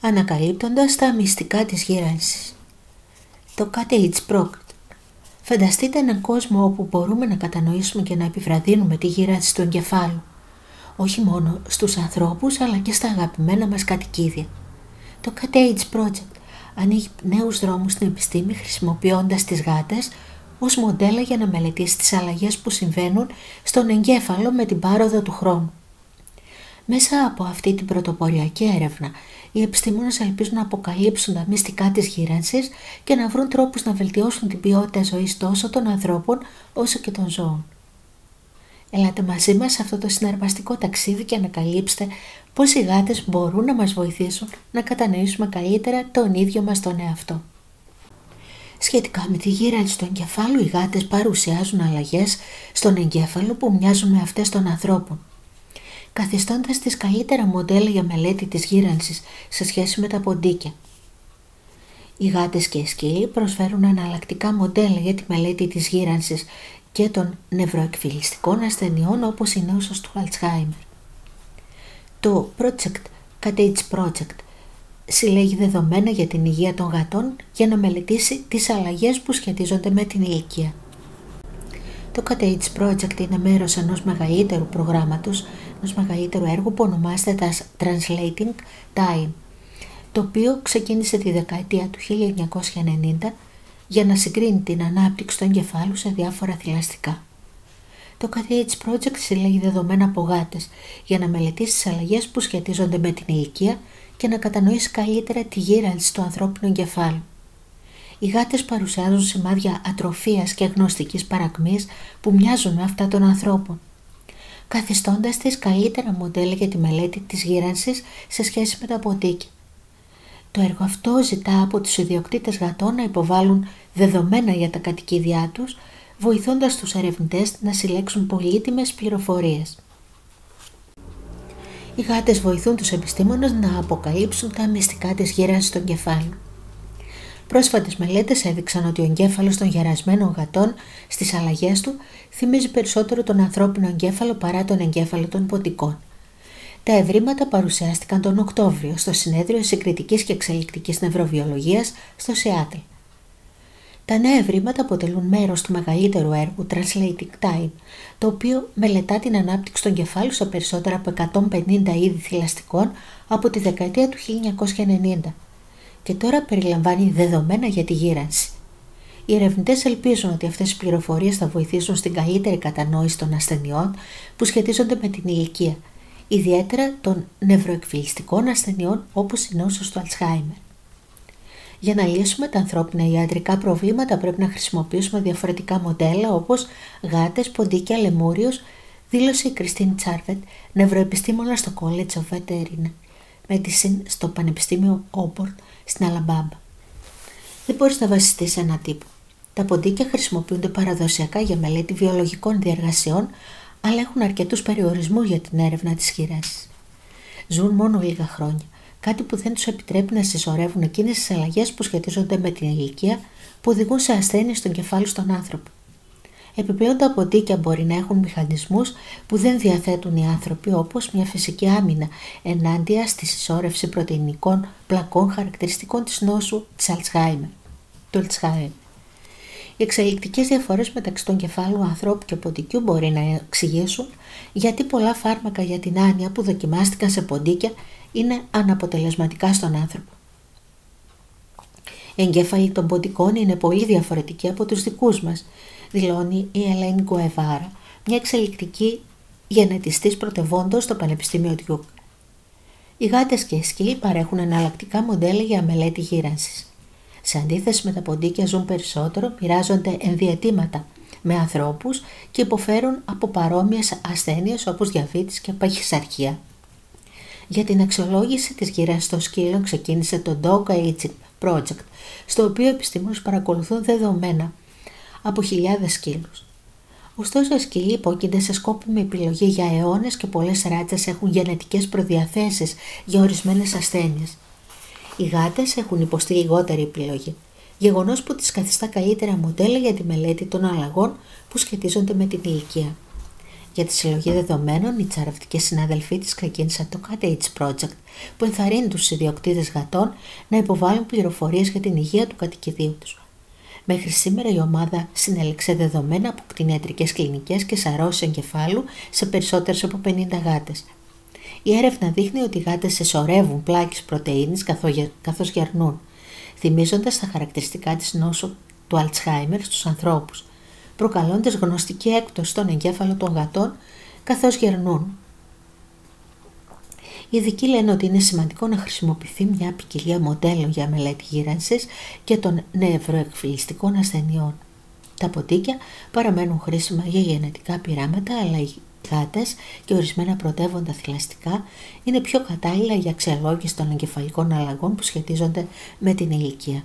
ανακαλύπτοντας τα μυστικά της γύρανσης. Το Cottage Project Φανταστείτε έναν κόσμο όπου μπορούμε να κατανοήσουμε και να επιβραδύνουμε τη γύρανση του εγκεφάλου. Όχι μόνο στους ανθρώπους αλλά και στα αγαπημένα μας κατοικίδια. Το Cottage Project ανοίγει νέους δρόμους στην επιστήμη χρησιμοποιώντας τις γάτες ως μοντέλα για να μελετήσει τις αλλαγές που συμβαίνουν στον εγκέφαλο με την πάροδο του χρόνου. Μέσα από αυτή την πρωτοποριακή έρευνα, οι επιστήμονες ελπίζουν να αποκαλύψουν τα μυστικά της γύρανσης και να βρουν τρόπους να βελτιώσουν την ποιότητα ζωής τόσο των ανθρώπων όσο και των ζώων. Ελάτε μαζί μας σε αυτό το συναρπαστικό ταξίδι και ανακαλύψτε πώς οι γάτες μπορούν να μας βοηθήσουν να κατανοήσουμε καλύτερα τον ίδιο μας τον εαυτό. Σχετικά με τη γύρανση του εγκεφάλου, οι γάτες παρουσιάζουν αλλαγές στον εγκέφαλο που μοιάζουν με αυτές των ανθρώπων καθιστώντας τις καλύτερα μοντέλα για μελέτη της γύρανσης σε σχέση με τα ποντίκια. Οι γάτες και οι σκύλοι προσφέρουν εναλλακτικά μοντέλα για τη μελέτη της γύρανσης και των νευροεκφυλιστικών ασθενειών όπως η νόσος του Αλτσχάιμερ. Το Project Cottage Project συλλέγει δεδομένα για την υγεία των γατών για να μελετήσει τις αλλαγές που σχετίζονται με την ηλικία. Το Cottage Project είναι μέρος ενός μεγαλύτερου προγράμματος, ενός μεγαλύτερου έργου που ονομάζεται Translating Time, το οποίο ξεκίνησε τη δεκαετία του 1990 για να συγκρίνει την ανάπτυξη του εγκεφάλου σε διάφορα θηλαστικά. Το Cottage Project συλλέγει δεδομένα από γάτες για να μελετήσει τις αλλαγές που σχετίζονται με την ηλικία και να κατανοήσει καλύτερα τη γύρανση του ανθρώπινου εγκεφάλου οι γάτες παρουσιάζουν σημάδια ατροφίας και γνωστικής παρακμής που μοιάζουν με αυτά των ανθρώπων, καθιστώντας τις καλύτερα μοντέλα για τη μελέτη της γύρανσης σε σχέση με τα ποτίκια. Το έργο αυτό ζητά από τους ιδιοκτήτες γατών να υποβάλουν δεδομένα για τα κατοικίδια τους, βοηθώντας τους ερευνητές να συλλέξουν πολύτιμες πληροφορίες. Οι γάτες βοηθούν τους επιστήμονες να αποκαλύψουν τα μυστικά της γύρανσης των κεφάλων. Πρόσφατες μελέτες έδειξαν ότι ο εγκέφαλος των γερασμένων γατών στις αλλαγές του θυμίζει περισσότερο τον ανθρώπινο εγκέφαλο παρά τον εγκέφαλο των ποτικών. Τα ευρήματα παρουσιάστηκαν τον Οκτώβριο στο Συνέδριο Συγκριτικής και Εξελικτικής Νευροβιολογίας στο Σιάτλ. Τα νέα ευρήματα αποτελούν μέρος του μεγαλύτερου έργου Translating Time, το οποίο μελετά την ανάπτυξη των κεφάλου σε περισσότερα από 150 είδη θηλαστικών από τη δεκαετία του 1990 και τώρα περιλαμβάνει δεδομένα για τη γύρανση. Οι ερευνητές ελπίζουν ότι αυτές οι πληροφορίες θα βοηθήσουν στην καλύτερη κατανόηση των ασθενειών που σχετίζονται με την ηλικία, ιδιαίτερα των νευροεκφυλιστικών ασθενειών όπως η νόσος του Αλτσχάιμερ. Για να λύσουμε τα ανθρώπινα ιατρικά προβλήματα πρέπει να χρησιμοποιήσουμε διαφορετικά μοντέλα όπως γάτες, ποντίκια, λεμούριο, δήλωσε η Κριστίν Τσάρβετ, νευροεπιστήμονα στο College of Veterinary Medicine στο Πανεπιστήμιο Όμπορτ στην Αλαμπάμπα. Δεν μπορείς να βασιστείς σε ένα τύπο. Τα ποντίκια χρησιμοποιούνται παραδοσιακά για μελέτη βιολογικών διεργασιών, αλλά έχουν αρκετούς περιορισμούς για την έρευνα της χειράση. Ζουν μόνο λίγα χρόνια, κάτι που δεν τους επιτρέπει να συσσωρεύουν εκείνες τις αλλαγές που σχετίζονται με την ηλικία που οδηγούν σε ασθένειες στον κεφάλι στον άνθρωπο. Επιπλέον τα ποτίκια μπορεί να έχουν μηχανισμούς που δεν διαθέτουν οι άνθρωποι όπως μια φυσική άμυνα ενάντια στη συσσόρευση πρωτεϊνικών πλακών χαρακτηριστικών της νόσου της Αλτσχάιμερ. Του Οι εξελικτικές διαφορές μεταξύ των κεφάλων ανθρώπου και ποντικού μπορεί να εξηγήσουν γιατί πολλά φάρμακα για την άνοια που δοκιμάστηκαν σε ποντίκια είναι αναποτελεσματικά στον άνθρωπο. Οι εγκέφαλοι των ποντικών είναι πολύ διαφορετικοί από τους δικούς μας δηλώνει η Ελένη Γκουεβάρα, μια εξελικτική γενετιστής πρωτευόντος στο Πανεπιστήμιο Τιούκ. Οι γάτες και οι σκύλοι παρέχουν εναλλακτικά μοντέλα για μελέτη γύρανσης. Σε αντίθεση με τα ποντίκια ζουν περισσότερο, μοιράζονται ενδιατήματα με ανθρώπους και υποφέρουν από παρόμοιες ασθένειες όπως διαβήτης και παχυσαρχία. Για την αξιολόγηση της γύρανσης των σκύλων ξεκίνησε το Dog Aging Project, στο οποίο επιστήμονες παρακολουθούν δεδομένα από χιλιάδες σκύλους. Ωστόσο, οι σκύλοι υπόκεινται σε σκόπιμη επιλογή για αιώνες και πολλές ράτσες έχουν γενετικές προδιαθέσεις για ορισμένες ασθένειες. Οι γάτες έχουν υποστεί λιγότερη επιλογή, γεγονός που τις καθιστά καλύτερα μοντέλα για τη μελέτη των αλλαγών που σχετίζονται με την ηλικία. Για τη συλλογή δεδομένων, οι τσαραυτικές συναδελφοί της ξεκίνησαν το Cat Project, που ενθαρρύνει τους ιδιοκτήτες γατών να υποβάλουν πληροφορίες για την υγεία του κατοικιδίου τους. Μέχρι σήμερα η ομάδα συνέλεξε δεδομένα από κτηνιατρικές κλινικές και σαρώσεις εγκεφάλου σε περισσότερες από 50 γάτες. Η έρευνα δείχνει ότι οι γάτες εσωρεύουν πλάκε πρωτενη καθώς γερνούν, θυμίζοντας τα χαρακτηριστικά της νόσου του Αλτσχάιμερ στους ανθρώπους, προκαλώντας γνωστική έκπτωση στον εγκέφαλο των γατών καθώς γερνούν. Οι ειδικοί λένε ότι είναι σημαντικό να χρησιμοποιηθεί μια ποικιλία μοντέλων για μελέτη γύρανσης και των νευροεκφυλιστικών ασθενειών. Τα ποτίκια παραμένουν χρήσιμα για γενετικά πειράματα, αλλά οι γάτες και ορισμένα πρωτεύοντα θηλαστικά είναι πιο κατάλληλα για αξιολόγηση των εγκεφαλικών αλλαγών που σχετίζονται με την ηλικία.